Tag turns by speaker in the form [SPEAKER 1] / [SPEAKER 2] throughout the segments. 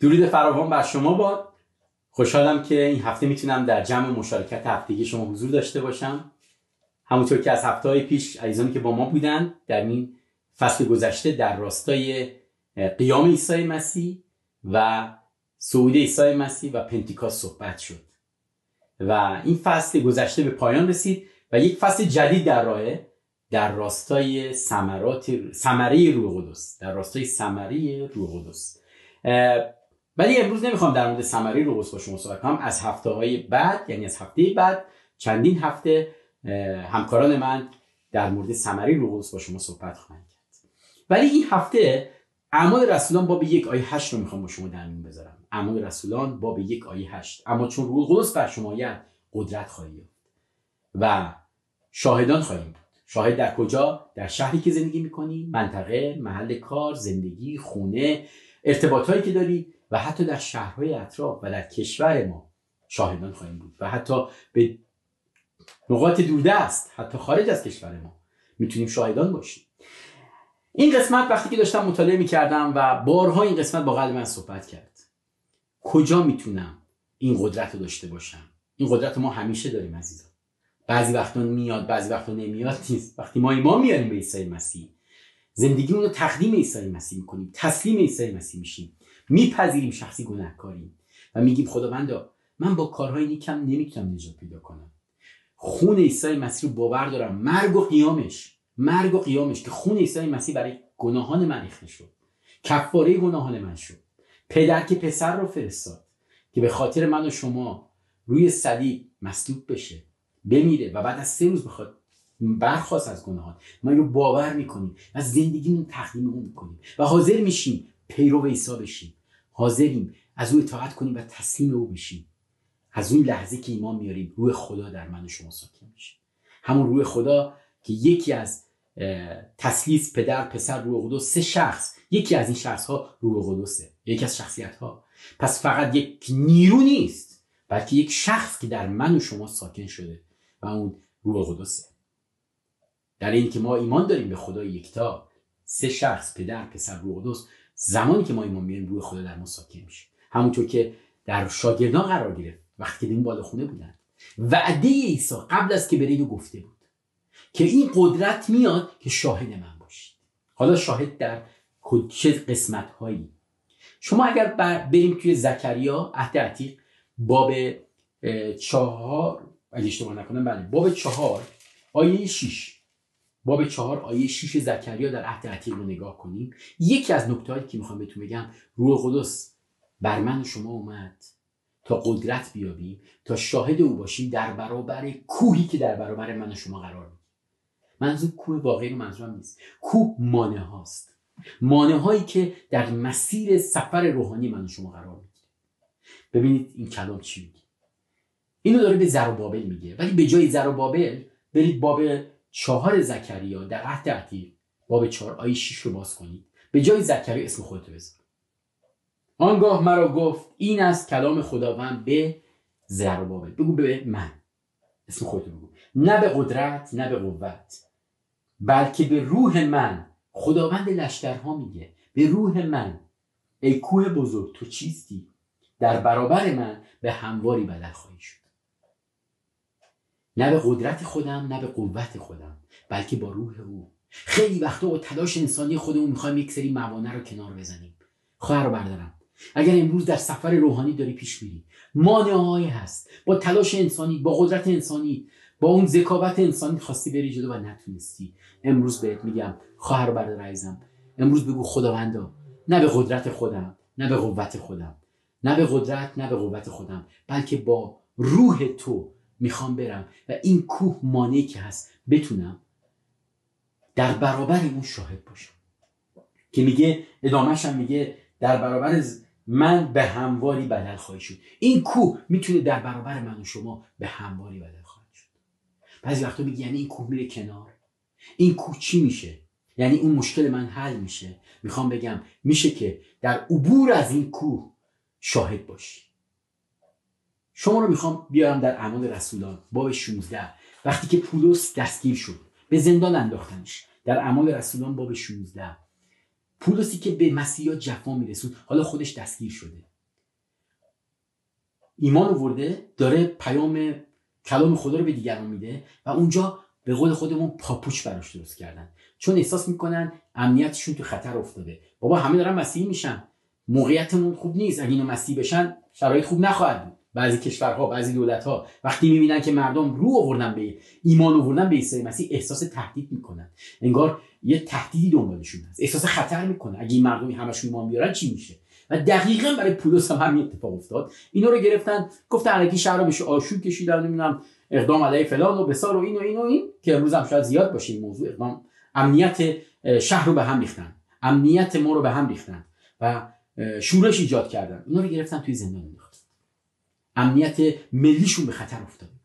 [SPEAKER 1] درود فراوان بر شما باد. خوشحالم که این هفته می‌تونم در جمع مشارکت هفتگی شما حضور داشته باشم. همونطور که از هفته های پیش عزیزانی که با ما بودن در این فصل گذشته در راستای قیام عیسی مسیح و صعود عیسی مسیح و پنتیکاست صحبت شد. و این فصل گذشته به پایان رسید و یک فصل جدید در راهه در راستای ثمرات ثمره روح قدس در راستای ثمره روح قدس. ولی امروز نمی‌خوام در مورد روح قدس با شما صحبت کنم. از هفته های بعد یعنی از هفته بعد چندین هفته همکاران من در مورد روح قدس با شما صحبت خواهند کرد. ولی این هفته اعمال رسولان باب یک آیه هشت رو می‌خوام با شما در میون بذارم. اعمال رسولان باب یک آیه هشت. اما چون روح قدس بر شما قدرت خواهی یافت و شاهدان خواهیم شاهد در کجا؟ در شهری که زندگی می‌کنی منطقه محل کار زندگی خونه. ارتباطهایی که داری و حتی در شهرهای اطراف و در کشور ما شاهدان خواهیم بود و حتی به نقاط دوردست حتی خارج از کشور ما می‌تونیم شاهدان باشیم. این قسمت وقتی که داشتم مطالعه می‌کردم و بارها این قسمت با قلب من صحبت کرد. کجا می‌تونم این قدرت رو داشته باشم؟ این قدرت ما همیشه داریم عزیزان. بعضی وقتا میاد بعضی وقتا نمیاد نیست. وقتی ما ایمان میاریم به عیسی مسیح زندگی رو تقدیم عیسی مسیح می‌کنیم تسلیم عیسی مسیح میشیم. میپذیریم شخصی گناهکاریم و میگیم خداوندا من با کارهای نیکم نمی‌تونم نجات پیدا کنم. خون عیسی مسیح رو باور دارم. مرگ و قیامش. مرگ و قیامش که خون عیسی مسیح برای گناهان من ریخته شد. کفاره گناهان من شد. پدر که پسر رو فرستاد که به خاطر من و شما روی صلیب مصلوب بشه بمیره و بعد از سه روز بخواد برخواست از گناهان ما رو باور می‌کنیم و زندگیمون تقدیم اون می‌کنیم و حاضر میشیم پیرو عیسی بشیم. حاضریم از او اطاعت کنیم و تسلیم او بشیم. از اون لحظه که ایمان میاریم روح خدا در من و شما ساکن میشه. همون روح خدا که یکی از تسلیس پدر پسر روح قدس سه شخص. یکی از این شخص ها روح قدسه یکی از شخصیت ها پس فقط یک نیرو نیست بلکه یک شخص که در من و شما ساکن شده و اون روح قدسه. در این که ما ایمان داریم به خدای یکتا سه شخص پدر پسر روح قدس زمانی که ما ایمان میاریم روح خدا در ما ساکن میشه. همونطور که در شاگردان قرار گرفت وقتی که این بالا خونه بودن. وعده عیسی قبل از که برید و گفته بود که این قدرت میاد که شاهد من باشید. حالا شاهد در چه قسمت هایی شما اگر بریم توی زکریا عهد عتیق باب چهار اگه اشتباه نکنم بله باب چهار آیه 6 باب چهار آیه 6 زکریا در عهد عتیق رو نگاه کنیم. یکی از نکته که می‌خوام بهتون بگم روح قدس بر من و شما اومد. تا قدرت بیابیم تا شاهد او باشیم در برابر کوهی که در برابر من و شما قرار می‌گیره منظور کوه واقعی منظورم نیست. کوه مانه هاست مانه هایی که در مسیر سفر روحانی من و شما قرار می‌گیره ببینید این کلام چی میگه. اینو داره به زروبابل میگه. ولی به جای زروبابل برید باب چهار زکریا در عهد عتیق. باب چهار آیه 6 رو باز کنید. به جای زکریا اسم خودتو بذار. آنگاه مرا گفت این است کلام خداوند به زروبابل بگو به من. اسم خودتو بگو. نه به قدرت نه به قوت. بلکه به روح من. خداوند لشکرها میگه به روح من. ای کوه بزرگ تو چیستی؟ در برابر من به همواری بدل خواهی شد. نه به قدرت خودم نه به قوت خودم بلکه با روح او. خیلی وقتا با تلاش انسانی خودمون می‌خوایم یک سری موانع رو کنار بزنیم. خواهر رو بردارم اگر امروز در سفر روحانی داری پیش میری مانعهایی هست با تلاش انسانی با قدرت انسانی با اون ذکاوت انسانی خواستی بری جلو و نتونستی. امروز بهت میگم خواهر برادر عزیزم امروز بگو خداوندا نه به قدرت خودم نه به قوت خودم. نه به قدرت نه به قوت خودم بلکه با روح تو می‌خوام برم. و این کوه مانعی که هست بتونم در برابر اون شاهد باشم. که میگه ادامهش هم میگه در برابر من به همواری بدل خواهی شد. این کوه می‌تونه در برابر من و شما به همواری بدل خواهد شد. بعضی وقتا میگه یعنی این کوه میره کنار. این کوه چی میشه؟ یعنی اون مشکل من حل میشه. می‌خوام بگم میشه که در عبور از این کوه شاهد باشی. شما رو می‌خوام بیارم در اعمال رسولان باب 16 وقتی که پولس دستگیر شد به زندان انداختنش. در اعمال رسولان باب 16 پولسی که به مسیحا جفا میرسون حالا خودش دستگیر شده. ایمان آورده داره پیام کلام خدا رو به دیگران میده و اونجا به قول خودمون پاپوچ براش درست کردن. چون احساس می‌کنن امنیتشون تو خطر افتاده. بابا همه دارن مسیحی میشن. موقعیتمون خوب نیست. اگه اینو مسیحی بشن شرایط خوب نخواهد بود. بعضی کشورها بعضی دولت ها وقتی می‌بینن که مردم رو آوردن به ایمان آوردن به عیسی مسیح احساس تهدید می‌کنن. انگار یه تهدیدی دنبالشون هست. احساس خطر می‌کنه. اگه این مردمی همشون ایمان بیارن چی میشه؟ و دقیقا برای پولس هم همین اتفاق افتاد. اینا رو گرفتن گفتن علکی شهر رو بهش آشوب کشیدن نمی‌دونم اقدام علیه فلان و بسار و این و این و این که امروز هم شاید زیاد باشه این موضوع. اقدام امنیت شهر رو به هم ریختن. امنیت ما رو به هم ریختن. و شورش ایجاد کردن. اونا رو گرفتن توی زندان امنیت ملیشون به خطر افتاده بود.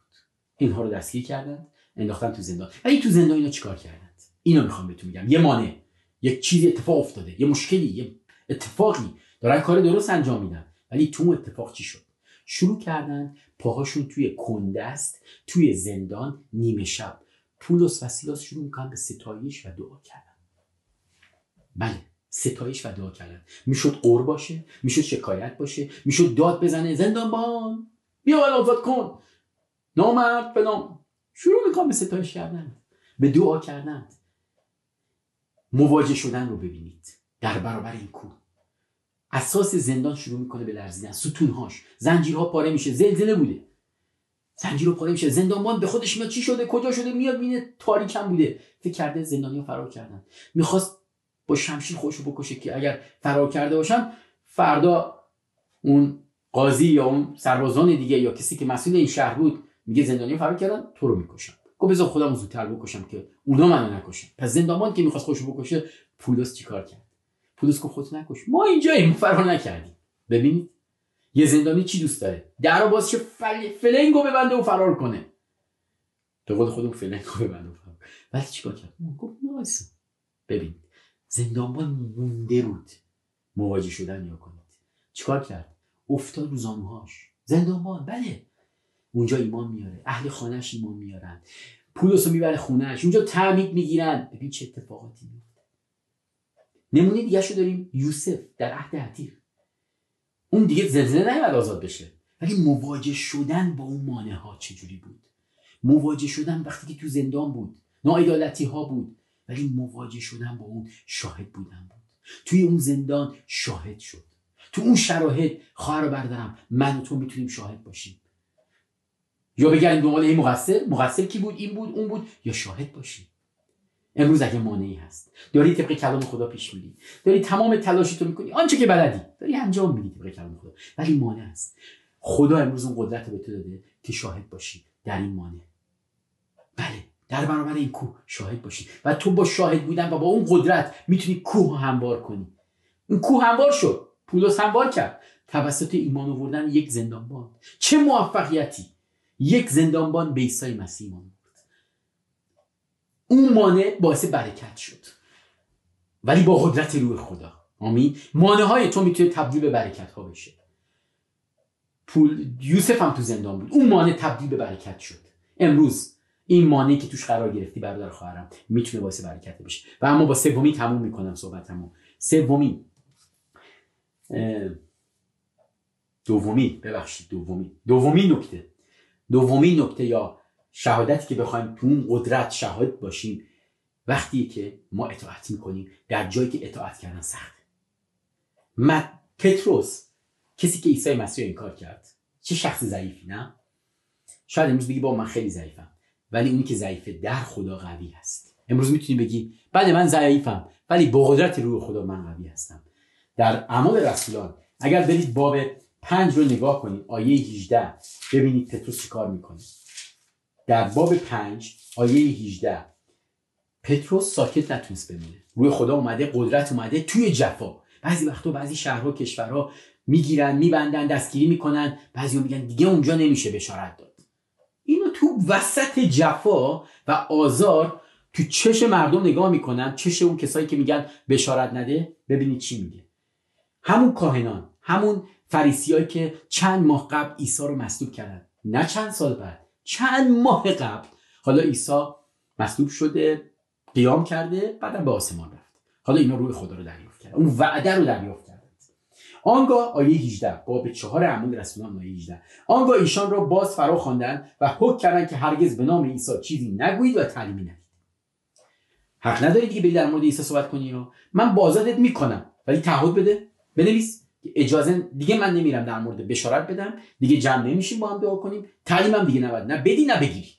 [SPEAKER 1] اینها رو دستگیر کردن انداختن تو زندان. ولی تو زندان اینا چیکار کردند؟ اینو می‌خوام بهتون میگم یه مانع یک چیزی اتفاق افتاده یه مشکلی یه اتفاقی. دارن کار درست انجام میدن. ولی تو اتفاق چی شد؟ شروع کردن پاهاشون توی کندست توی زندان نیمه شب. پولس و سیلاس شروع می‌کنن به ستایش و دعا کردن. بله. ستایش و دعا کردن. می‌شد قور باشه می‌شد شکایت باشه می‌شد داد بزنه. زندانبان بیا آزاد کن. نامرد فلان شروع می‌کنن به ستایش کردن. به دعا کردن. مواجه شدن رو ببینید. در برابر این کوه اساس زندان شروع می‌کنه به لرزیدن. ستونهاش. زنجیرها پاره میشه. زلزله بوده. زنجیرها پاره میشه. زندانبان به خودش میاد. چی شده؟ کجا شده؟ میاد مینه تاریکم بوده. فکر کرده زندانی فرار کردن. می‌خواست با شمشیر خوشو بکشه که اگر فرار کرده باشن فردا اون قاضی یا اون سربازان دیگه یا کسی که مسئول این شهر بود میگه زندانی فرار کردن تو رو می‌کشم. گفت بذار خودم زودتر بکشم که اونا منو نکشن. پس زندانبان که می‌خواست خودشو بکشه پولس چیکار کرد؟ پولس گفت خودت نکش. ما اینجاییم فرار نکردیم. ببینید یه زندانی چی دوست داره؟ در رو بازش فل... فلنگو ببنده و فرار کنه. تو قول خودم فلنگو ببنده و فرار ولی چیکار کرد؟ گفت ببین زندانبان مونده بود. مواجه شدن یا کنید. چیکار کرد؟ افتاد رو زانوهاش. زندانبان بله. اونجا ایمان میاره. اهل خانهش ایمان میارن. پولس رو می‌بره خونهش اونجا تعمید می‌گیرن. ببین چه اتفاقاتی میفته نمونه دیگه شو داریم. یوسف در عهد عتیق. اون دیگه زلزله نیومد آزاد بشه. ولی مواجه شدن با اون مانع ها چجوری بود؟ مواجه شدن وقتی که تو زندان بود. ناعدالتی ها بود. ولی مواجه شدن با اون شاهد بودن بود. توی اون زندان شاهد شد. تو اون شرایط خواهر بردارم من و تو می‌تونیم شاهد باشیم. یا بگردیم دنبال این مقصر مقصر کی بود این بود اون بود یا شاهد باشیم. امروز اگه مانعی هست. داری طبق کلام خدا پیش میری. داری تمام تلاشی تو می‌کنی. آنچه که بلدی. داری انجام میدی طبق کلام خدا. ولی مانع هست. خدا امروز اون قدرت به تو داده که شاهد باشی. در این مانع. بله. در برابر این کوه شاهد باشی و تو با شاهد بودن و با اون قدرت می‌تونی کوه هموار کنی. اون کوه هموار شد. پولس هموار کرد. توسط ایمان آوردن یک زندانبان. چه موفقیتی! یک زندانبان به عیسی مسیح ایمان اون مانع باعث برکت شد. ولی با قدرت روح خدا. آمین. مانع های تو می‌تونه تبدیل به برکت ها بشه. پول یوسف هم تو زندان بود. اون مانع تبدیل به برکت شد. امروز این مانعی که توش قرار گرفتی برادر خواهرم می‌تونه باعث برکت بشه. و اما با سومی تموم می‌کنم صحبتمو. سومی. دومی. ببخشید دومی. دومی نکته. دومی نکته یا شهادتی که بخوایم تو اون قدرت شهادت باشیم وقتی که ما اطاعت می‌کنیم در جایی که اطاعت کردن سخته. پتروس کسی که عیسی مسیح این کار کرد. چه شخص ضعیفی نه؟ شاید امروز بگی با من خیلی ضعیفم. ولی اونی که ضعیفه در خدا قوی هست. امروز می‌تونی بگی بله من ضعیفم ولی با قدرت روح خدا من قوی هستم. در اعمال رسولان اگر برید باب پنج رو نگاه کنید آیه 18 ببینید پتروس چیکار می‌کنه. در باب پنج آیه 18 پتروس ساکت نتونست بمونه. روی خدا اومده قدرت اومده توی جفا. بعضی وقتا بعضی شهرها کشورها می‌گیرن میبندن دستگیری می‌کنن بعضی میگن دیگه اونجا نمیشه بشارت داد. تو وسط جفا و آزار تو چش مردم نگاه می‌کنن چش اون کسایی که میگن بشارت نده ببینید چی میگه. همون کاهنان همون فریسیایی که چند ماه قبل عیسی رو مصلوب کردن. نه چند سال بعد چند ماه قبل. حالا عیسی مصلوب شده قیام کرده بعدم به آسمان رفت. حالا اینا روی خدا رو دریافت کرد. اون وعده رو دریافت کردند آنگاه آیه 18 باب چهار عمود رسولان آیه 18 آنگاه ایشان را باز فرا خواندند و حکم کردند که هرگز به نام عیسی چیزی نگویید و تعلیمی ندید حق نداری دیگه بری در مورد عیسی صحبت کنی رو من بازادت می‌کنم ولی تعهد بده. بنویس. اجازه دیگه من نمیرم در مورد بشارت بدم. دیگه جمع نمیشیم با هم دعا کنیم. تعلیمم دیگه نباید. نه بدی نه بگیری.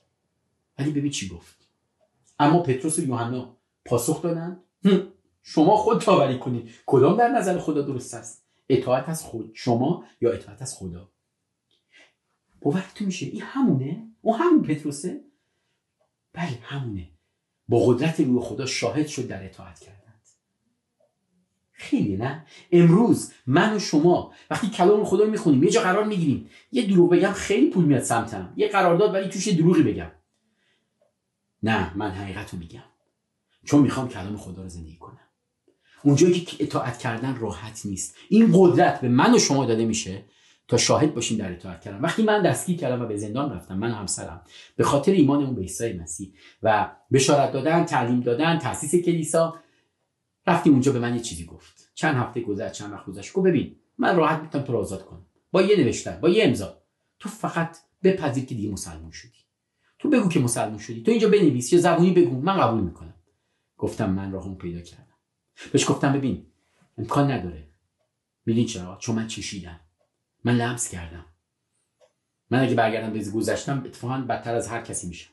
[SPEAKER 1] ولی ببین چی گفت. اما پتروس و یوحنا پاسخ دادن شما خود داوری کنید. کدام در نظر خدا درست است؟ اطاعت از خود شما یا اطاعت از خدا. باورتون میشه؟ این همونه؟ اون همون پتروسه؟ بله همونه. با قدرت روی خدا شاهد شد در اطاعت کردند خیلی نه؟ امروز من و شما وقتی کلام خدا رو می‌خونیم یه جا قرار می‌گیریم. یه دروغ بگم خیلی پول میاد سمتم. یه قرارداد ولی توش یه دروغی بگم. نه من حقیقت رو میگم. چون می‌خوام کلام خدا رو زندگی کنم. اونجایی که اطاعت کردن راحت نیست. این قدرت به من و شما داده میشه تا شاهد باشیم در اطاعت کردن. وقتی من دستگیر کردم و به زندان رفتم من همسرم. به خاطر ایمانمون به عیسی مسیح و بشارت دادن تعلیم دادن تاسیس کلیسا رفتیم اونجا به من یه چیزی گفت. چند هفته گذشت چند وقت گذشت گفت ببین من راحت می‌تونم تو رو آزاد کنم. با یه نوشتن با یه امضا. تو فقط بپذیر که دیگه مسلمان شدی. تو بگو که مسلمان شدی. تو اینجا بنویس یه زبونی بگو. من قبول می‌کنم. گفتم من راهم پیدا کردم. بهش گفتم ببین امکان نداره. می‌دونی چرا؟ چون من چشیدم. من لمس کردم. من اگه برگردم به گذشتم اتفاقا بدتر از هر کسی میشم.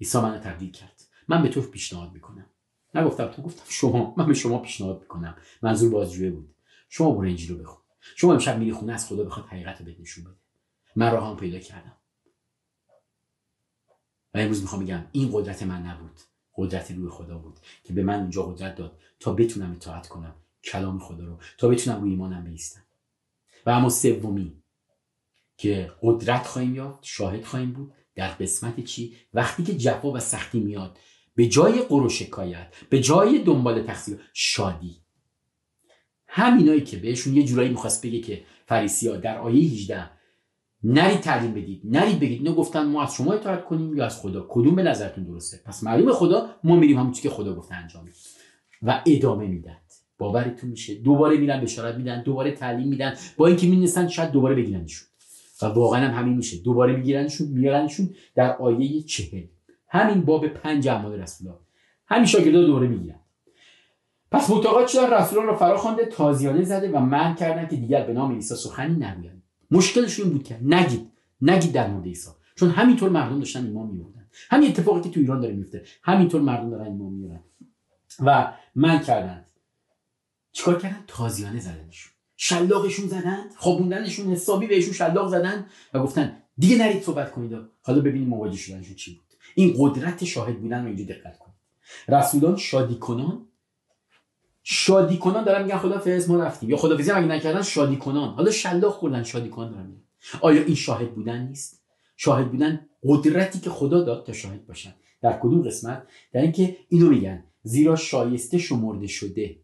[SPEAKER 1] عیسی منو تبدیل کرد. من به تو پیشنهاد می‌کنم. نگفتم تو گفتم شما. من به شما پیشنهاد می‌کنم. منظور بازجویه بود. شما برو انجیل رو بخون. شما امشب میری خونه از خدا بخواد حقیقت رو بهت نشون بده. من راهم پیدا کردم. و امروز می‌خوام بگم این قدرت من نبود. قدرت روی خدا بود که به من اونجا قدرت داد تا بتونم اطاعت کنم کلام خدا رو تا بتونم روی ایمانم بیستم. و اما سومی که قدرت خواهیم یافت شاهد خواهیم بود. در قسمت چی؟ وقتی که جفا و سختی میاد به جای قر شکایت به جای دنبال تقصیر شادی. همینایی که بهشون یه جورایی می‌خواست بگه که فریسی در آیه 18 نرید تعلیم بدید نرید بگید. اینو گفتن ما از شما اطاعت کنیم یا از خدا؟ کدوم به نظرتون درسته؟ پس معلوم خدا ما میریم همون که خدا گفته انجام میدیم و ادامه میدن باورتون میشه. دوباره میرن بشارت میدن دوباره تعلیم میدن. با اینکه می‌دونستن شاید دوباره بگیرنشون. و واقعا هم همین میشه. دوباره میگیرنشون میارنشون در آیه چهل. همین باب پنج اعمال رسولان همین شاگردا دوباره می‌گیرن. پس معتقد شدن رسولان رو فرا خوانده تازیانه زده و من کردن که دیگر به نام عیسی سخنی نگویند. مشکلش این بود که نگید نگید در مورد عیسی. چون همینطور مردم داشتن ایمان میوردن همین اتفاقی که تو ایران داره میفته همینطور مردم دارن ایمان میورن و من کردن چیکار کردن؟ تازیانه زدنشون. شلاقشون زدن خوابوندنشون حسابی بهشون شلاق زدن و گفتن دیگه نرید صحبت کنید. حالا ببینیم مواجه شدنشون چی بود. این قدرت شاهد بودن رو اینجا دقت کنید. رسولان شادی کنان شادی کنان دارن میگن خدا ما رفتیم. یا خدافظی اگه نکردن شادی کنان حالا شلاق خوردن شادی کنان دارن میگن. آیا این شاهد بودن نیست؟ شاهد بودن قدرتی که خدا داد تا شاهد باشن. در کدوم قسمت؟ در اینکه اینو میگن. زیرا شایسته شمرده شده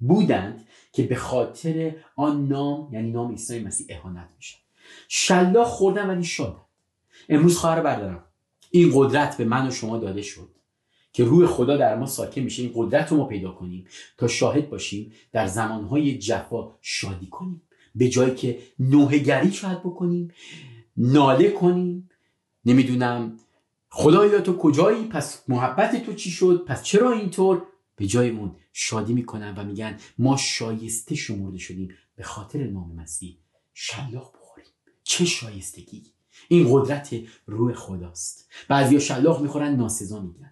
[SPEAKER 1] بودند که به خاطر آن نام یعنی نام عیسی مسیح اهانت میشن. شلاق خوردن ولی شادن. امروز خواهر بردارم. این قدرت به من و شما داده شد. که روح خدا در ما ساکن میشه. این قدرت رو ما پیدا کنیم تا شاهد باشیم در زمانهای جفا شادی کنیم. به جایی که نوهگری شاید بکنیم ناله کنیم. نمی‌دونم خدایا تو کجایی پس محبت تو چی شد پس چرا اینطور؟ به جای اون شادی می‌کنن و میگن ما شایسته شمرده شدیم. به خاطر نام مسیح شلاق بخوریم. چه شایستگی! این قدرت روح خداست. بعضیا شلاق می‌خورن ناسزا میگن.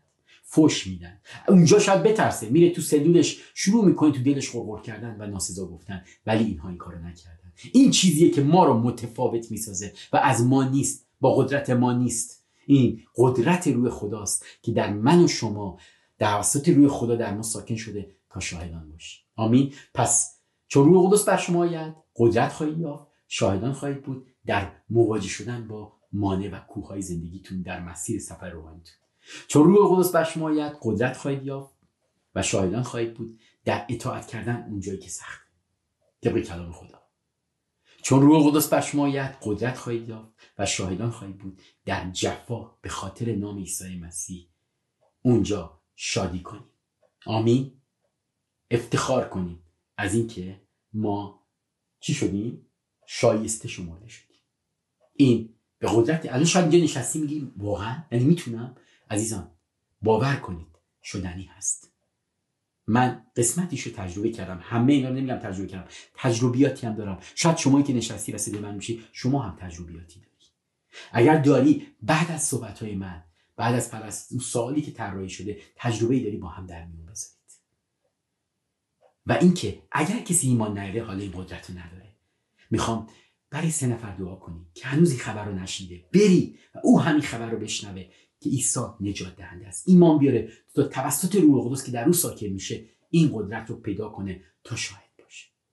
[SPEAKER 1] فوش میدن. اونجا شاید بترسه. میره تو سلولش شروع می‌کنه تو دلش غرغر کردن و ناسزا گفتن. ولی اینها این کارو نکردن. این چیزیه که ما رو متفاوت می‌سازه و از ما نیست. با قدرت ما نیست. این قدرت روی خداست که در من و شما توسط روی خدا در ما ساکن شده تا شاهدان باشی. آمین. پس چون روح قدس بر شما آید قدرت خواهید یافت شاهدان خواهید بود. در مواجه شدن با مانع و کوههای زندگیتون در مسیر سفر روحانیتون. چون روح قدس بر شما آید قدرت خواهید یافت و شاهدان خواهید بود. در اطاعت کردن اونجایی که سخت طبق کلام خدا. چون روح قدس بر شما آید قدرت خواهید یافت و شاهدان خواهید بود. در جفا به خاطر نام عیسی مسیح اونجا شادی کنیم. آمین. افتخار کنیم از اینکه ما چی شدیم؟ شایسته شمرده شدیم. این به قدرت الان شاید اینجا نشستی میگیم واقعا؟ یعنی می‌تونم؟ عزیزان باور کنید شدنی هست. من قسمتیش رو تجربه کردم. همه اینا نمیگم تجربه کردم. تجربیاتی هم دارم. شاید شما که نشستی صدای من میشی شما هم تجربیاتی داری. اگر داری بعد از صحبت های من بعد از پرست سوالی که طراحی شده تجربه داری با هم در میون بذارید. و اینکه اگر کسی ایمان نیاره حالا این قدرت رو نداره. می‌خوام برای سه نفر دعا کنی که هنوز این خبر رو نشیده بری و او همین خبر رو بشنوه. که عیسی نجات دهنده است. ایمان بیاره تا توسط روح القدس که در او ساکن میشه این قدرت رو پیدا کنه تا شاهد.